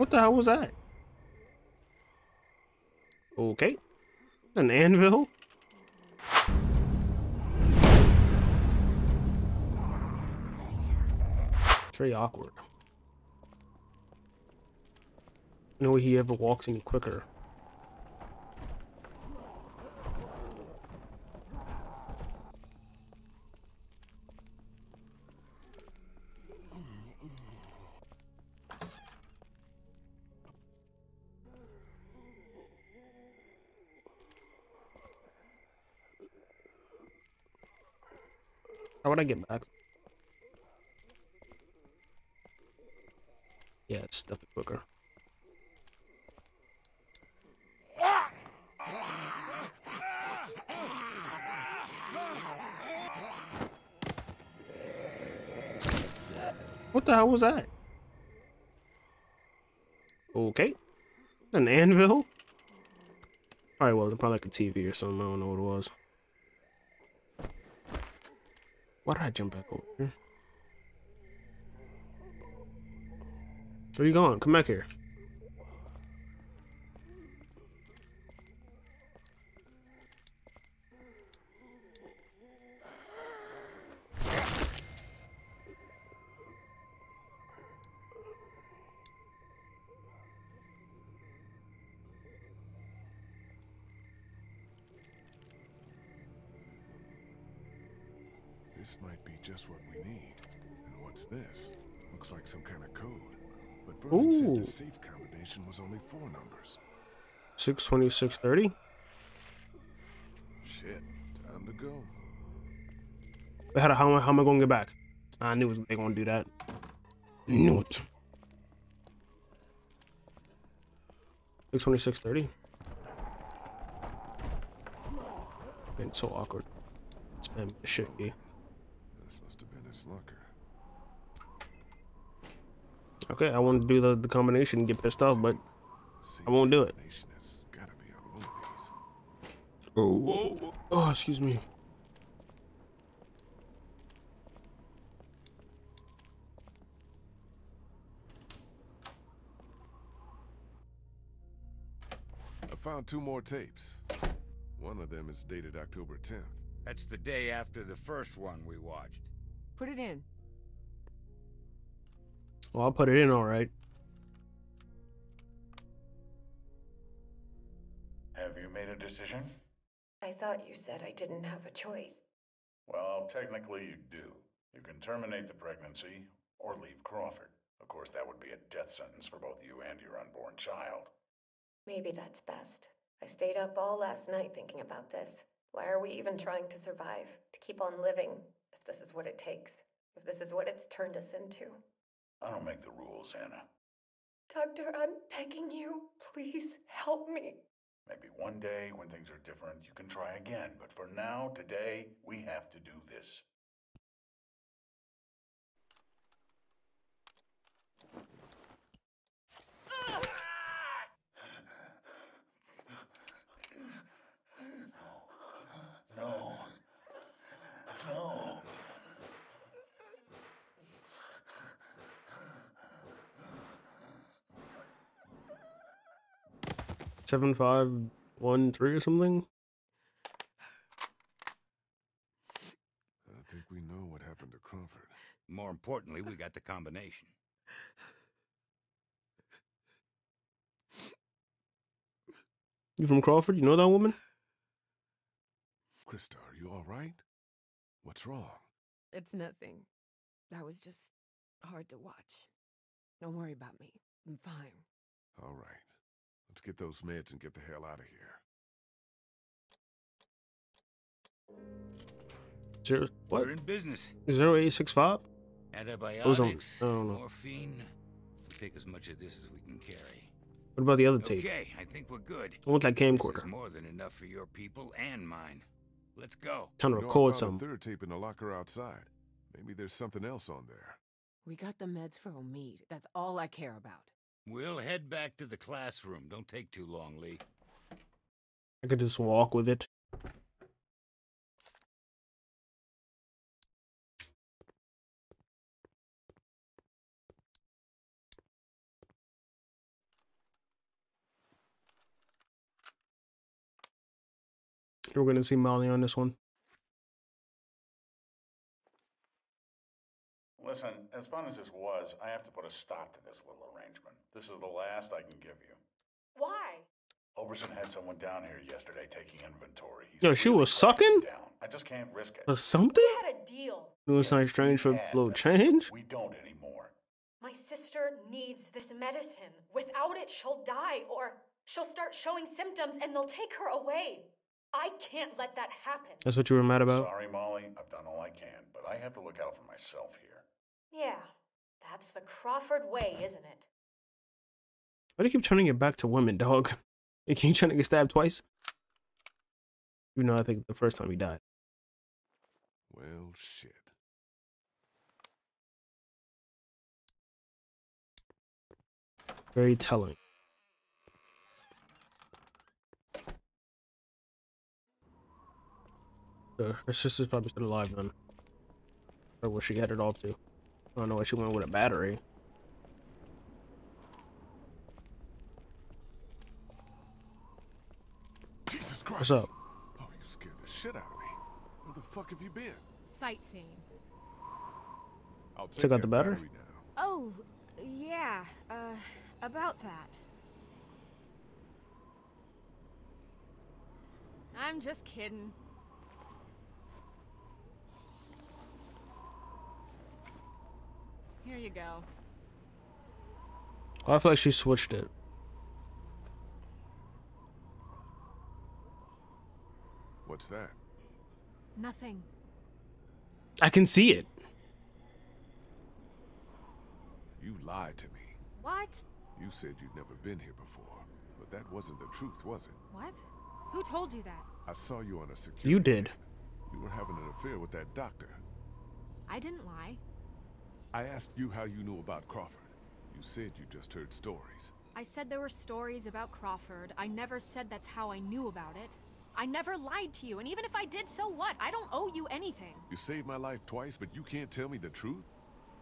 What the hell was that? Okay. An anvil? It's very awkward. No way he ever walks any quicker. How would I get back? Yeah, it's definitely quicker. What the hell was that? Okay. An anvil? Alright, well, probably like a TV or something. I don't know what it was. Why did I jump back over here? Where you going? Come back here. This might be just what we need. And what's this? Looks like some kind of code. But Vernon said the safe combination was only four numbers. 626 30. Shit, time to go. How, how, am I- how am I going to get back? I knew they were going to do that. Knew it. 626 30. It's so awkward. Spam the shit key. This must have been his locker. Okay, I want to do the, the combination and get pissed off, but I won't do it. combination has gotta be on one of these. Oh, oh, excuse me. I found two more tapes. One of them is dated October 10th. That's the day after the first one we watched. Put it in. Well, I'll put it in all right. Have you made a decision? I thought you said I didn't have a choice. Well, technically you do. You can terminate the pregnancy or leave Crawford. Of course, that would be a death sentence for both you and your unborn child. Maybe that's best. I stayed up all last night thinking about this. Why are we even trying to survive? To keep on living, if this is what it takes? If this is what it's turned us into? I don't make the rules, Anna. Doctor, I'm begging you. Please help me. Maybe one day when things are different, you can try again. But for now, today, we have to do this. Seven five one three or something. I think we know what happened to Crawford. More importantly, we got the combination. You from Crawford? You know that woman? Christa, are you all right? What's wrong? It's nothing. That was just hard to watch. Don't worry about me. I'm fine. All right. Let's get those meds and get the hell out of here. Zero what? We're in business. Zero eight six five? Antibiotics, I don't know. morphine. We take as much of this as we can carry. What about the other tape? Okay, I think we're good. I want that This is camcorder. more than enough for your people and mine. Let's go. Trying to You know, record found something. a third tape in the locker outside. Maybe there's something else on there. We got the meds for Omid. That's all I care about. We'll head back to the classroom. Don't take too long, Lee. I could just walk with it. We're going to see Molly on this one. Listen, as fun as this was, I have to put a stop to this little arrangement. This is the last I can give you. Why? Oberson had someone down here yesterday taking inventory. He's Yo, she really was sucking? Down. I just can't risk it. Or something? We had a deal. Doing something strange for a little change? We don't anymore. My sister needs this medicine. Without it, she'll die, or she'll start showing symptoms and they'll take her away. I can't let that happen. That's what you were mad about? Sorry, Molly. I've done all I can, but I have to look out for myself here. Yeah, that's the Crawford way, isn't it? Why do you keep turning it back to women, dog? You keep trying to get stabbed twice? You know, I think the first time he died. Well, shit. Very telling. Uh, her sister's probably still alive then. Or where she headed off to. I don't know why she went with a battery. Jesus Christ. What's up? Oh, you scared the shit out of me. Where the fuck have you been? Sightseeing. I'll take. out that the battery? now. Oh, yeah, uh, about that. I'm just kidding. Here you go. Oh, I feel like she switched it. What's that? Nothing. I can see it. You lied to me. What? You said you'd never been here before, but that wasn't the truth, was it? What? Who told you that? I saw you on a security. You did. tape. You were having an affair with that doctor. I didn't lie. I asked you how you knew about Crawford. You said you just heard stories. I said there were stories about Crawford. I never said that's how I knew about it. I never lied to you, and even if I did, so what? I don't owe you anything. You saved my life twice, but you can't tell me the truth?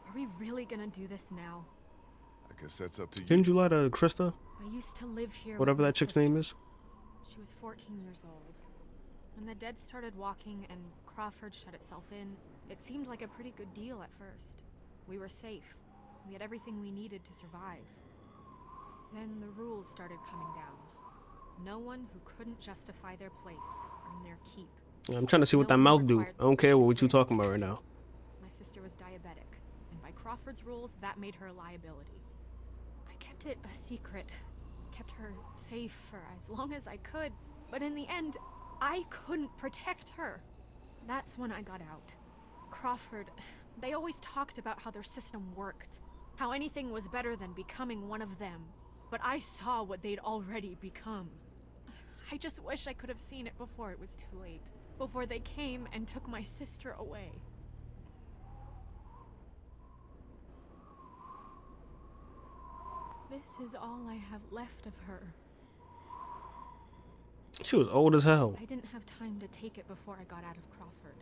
Are we really gonna do this now? I guess that's up to you. Didn't you lie to Christa? I used to live here. Whatever that chick's name is? She was 14 years old. When the dead started walking and Crawford shut itself in, it seemed like a pretty good deal at first. We were safe. We had everything we needed to survive. Then the rules started coming down. No one who couldn't justify their place earned their keep. I'm trying to see what that mouth do. I don't care what you talking about right now. My sister was diabetic, and by Crawford's rules, that made her a liability. I kept it a secret, kept her safe for as long as I could, but in the end, I couldn't protect her. That's when I got out. Crawford, they always talked about how their system worked, how anything was better than becoming one of them. But I saw what they'd already become. I just wish I could have seen it before it was too late. Before they came and took my sister away. This is all I have left of her. She was old as hell. I didn't have time to take it before I got out of Crawford.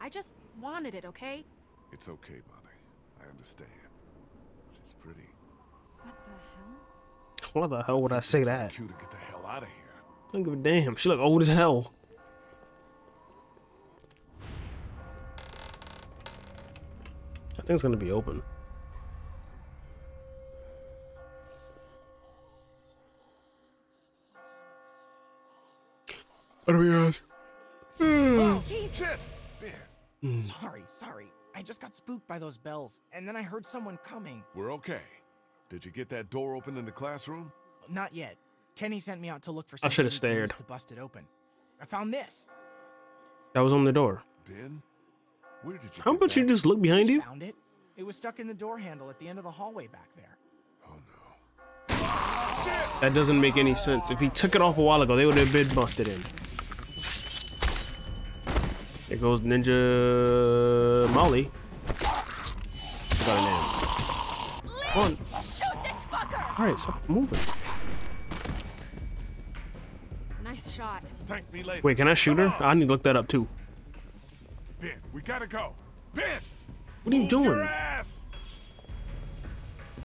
I just wanted it, okay? It's okay, Molly. I understand. She's pretty. What the hell? Why the hell would I say It's that? Cute to get the hell out of here. Don't give a damn. She look old as hell. I think it's gonna be open. What do we ask? Oh, hmm. Jesus! Shit! Ben, Sorry, sorry. I just got spooked by those bells, and then I heard someone coming. we're okay. Did you get that door open in the classroom? Not yet. Kenny sent me out to look for something I something should've we can use stared. to bust it open. I found this. That was on the door. Ben? Where did you How get about you just look behind Just you? Found it. It was stuck in the door handle at the end of the hallway back there. Oh no. That doesn't make any sense. If he took it off a while ago, they would have been busted in. There goes Ninja Molly. Forgot her name. Come on. Shoot this fucker! All right, stop moving. Nice shot. Thank me later. Wait, can I shoot her? I need to look that up too. Ben, we gotta go. Ben! What are you Move your doing? ass!